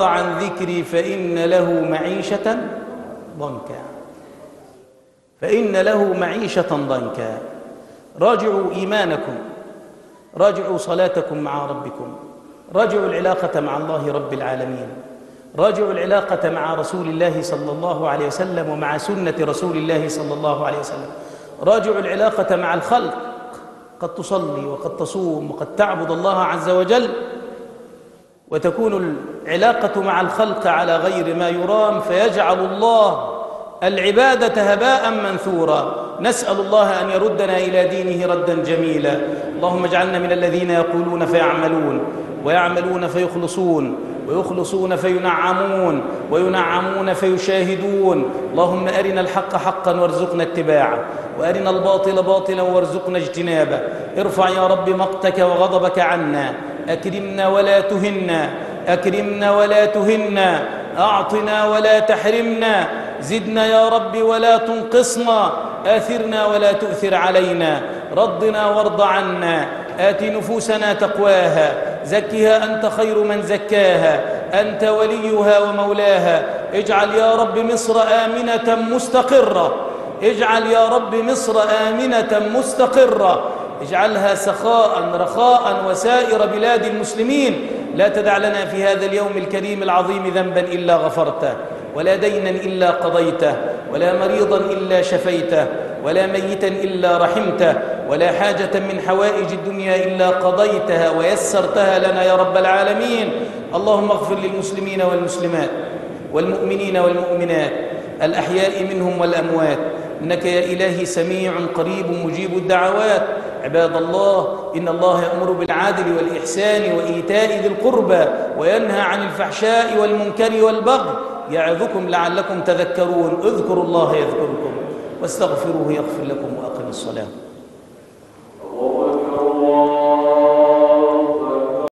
عن ذكري فإن له معيشة ضنكا. فإن له معيشة ضنكا. راجعوا إيمانكم. راجعوا صلاتكم مع ربكم. راجعوا العلاقة مع الله رب العالمين. راجعوا العلاقة مع رسول الله صلى الله عليه وسلم ومع سنة رسول الله صلى الله عليه وسلم. راجعوا العلاقة مع الخلق. قد تصلي وقد تصوم وقد تعبد الله عز وجل. وتكون العلاقة مع الخلق على غير ما يرام فيجعل الله العبادة هباء منثورا. نسأل الله أن يردنا إلى دينه ردا جميلا. اللهم اجعلنا من الذين يقولون فيعملون ويعملون فيخلصون ويخلصون فينعمون وينعمون فيشاهدون. اللهم أرنا الحق حقا وارزقنا اتباعه وأرنا الباطل باطلا وارزقنا اجتنابه. ارفع يا رب مقتك وغضبك عنا. أكرمنا ولا تهنا أكرمنا ولا تهنا أعطنا ولا تحرمنا زدنا يا رب ولا تنقصنا آثرنا ولا تؤثر علينا ردنا وارض عنا آت نفوسنا تقواها زكها أنت خير من زكاها أنت وليها ومولاها اجعل يا رب مصر آمنة مستقرة اجعل يا رب مصر آمنة مستقرة اجعلها سخاء رخاء وسائر بلاد المسلمين. لا تدع لنا في هذا اليوم الكريم العظيم ذنبا إلا غفرته ولا دينا إلا قضيته ولا مريضا إلا شفيته ولا ميتا إلا رحمته ولا حاجة من حوائج الدنيا إلا قضيتها ويسرتها لنا يا رب العالمين. اللهم اغفر للمسلمين والمسلمات والمؤمنين والمؤمنات الأحياء منهم والأموات. إنك يا إلهي سميع قريب مجيب الدعوات. عباد الله إن الله يأمر بالعدل والإحسان وإيتاء ذي القربى وينهى عن الفحشاء والمنكر والبغي يعظكم لعلكم تذكرون. اذكروا الله يذكركم واستغفروه يغفر لكم وأقم الصلاة.